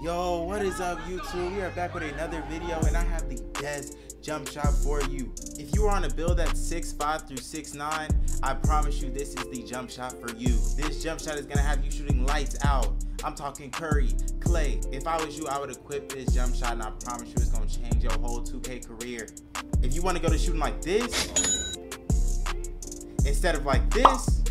Yo, what is up YouTube? We are back with another video and I have the best jump shot for you. If you are on a build that's 6'5 through 6'9, I promise you this is the jump shot for you. This jump shot is gonna have you shooting lights out. I'm talking Curry, Clay. If I was you, I would equip this jump shot and I promise you it's gonna change your whole 2K career. If you wanna go to shooting like this, instead of like this,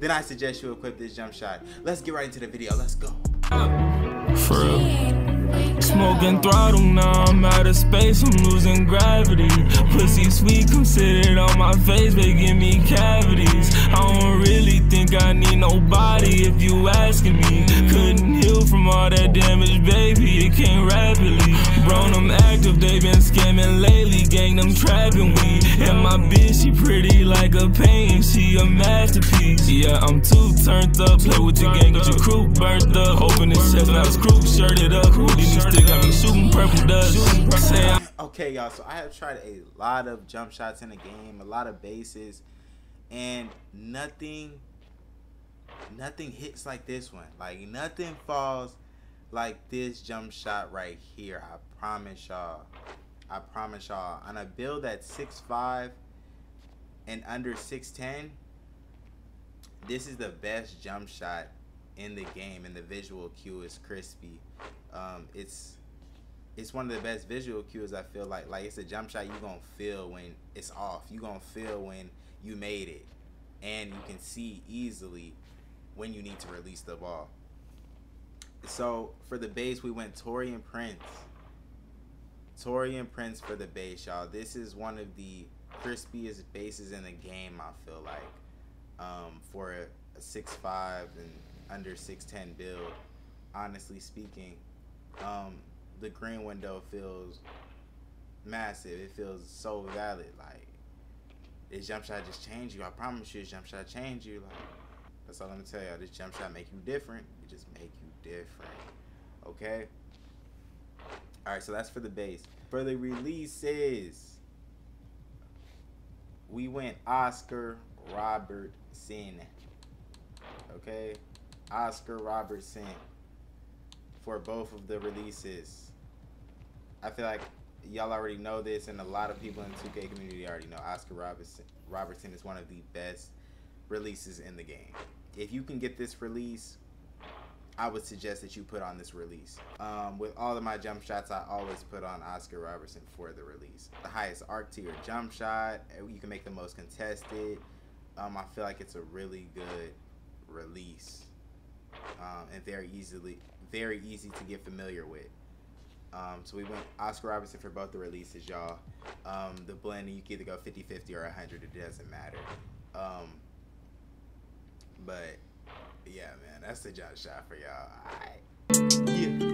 then I suggest you equip this jump shot. Let's get right into the video, let's go. For real. Smoking throttle now, I'm out of space, I'm losing gravity. Pussy sweet, come sit it on my face, they give me cavities. I don't really think I need nobody if you asking me. Couldn't heal from all that damage, baby, it came rapidly. Bro, I'm active, they been scamming lately, gang, them trapping weed. And my bitch, she pretty a masterpiece. Yeah, I'm too turned up, play with your gang, got your crew burnt up. Open the chest, now it's crew shirted up. Hoodie still got me shooting purple dust. Okay, y'all, so I have tried a lot of jump shots in the game, a lot of bases, and nothing nothing hits like this one. Like nothing falls like this jump shot right here. I promise y'all. I promise y'all. On a build at 6'5 and under 6'10, this is the best jump shot in the game and the visual cue is crispy. Um, it's it's one of the best visual cues I feel like. Like it's a jump shot you gonna feel when it's off. You gonna feel when you made it. And you can see easily when you need to release the ball. So for the base we went Taurean Prince. Taurean Prince for the base, y'all. This is one of the crispiest bases in the game, I feel like. Um, for a, a 6'5 and under 6'10 build, honestly speaking. Um, the green window feels massive. It feels so valid. Like this jump shot just changed you. I promise you, this jump shot changed you. Like that's all I'm gonna tell y'all. This jump shot make you different. It just make you different. Okay. All right. So that's for the base. For the releases, we went Oscar Robertson. Okay, Oscar Robertson for both of the releases. I feel like y'all already know this, and a lot of people in the 2K community already know Oscar Robertson. Robertson is one of the best releases in the game. If you can get this release, I would suggest that you put on this release. Um, with all of my jump shots, I always put on Oscar Robertson for the release. The highest arc tier jump shot. You can make the most contested. Um, I feel like it's a really good release um, and very easily, very easy to get familiar with. Um, so we went Oscar Robertson for both the releases, y'all. Um, the blending, you can either go 50-50 or 100. It doesn't matter. Um, but yeah, man, that's the jump shot for y'all. Yeah.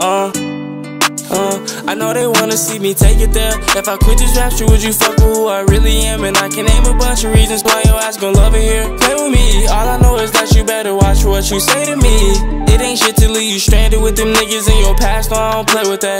Uh, uh, I know they wanna see me take it there. If I quit this rap shit, would you fuck with who I really am? And I can name a bunch of reasons why your ass gon' love it here. Play with me, all I know is that you better watch what you say to me. It ain't shit to leave you stranded with them niggas in your past, no, I don't play with that.